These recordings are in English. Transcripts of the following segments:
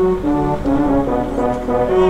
Thank you.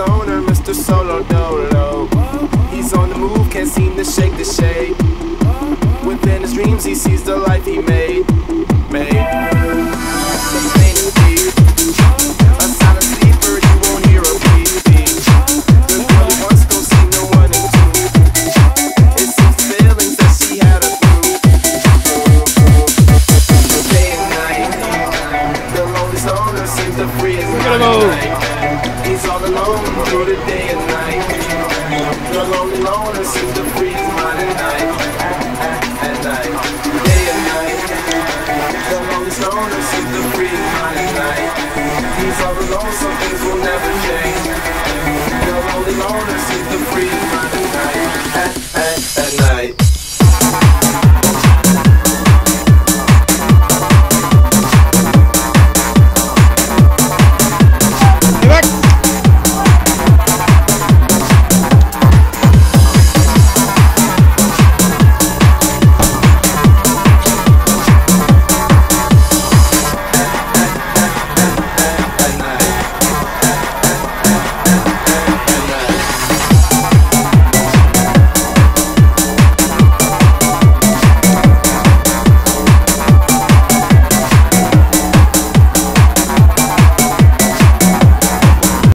Stoner, Mr. Solo Dolo. He's on the move, can't seem to shake the shade. Within his dreams, he sees the life he made.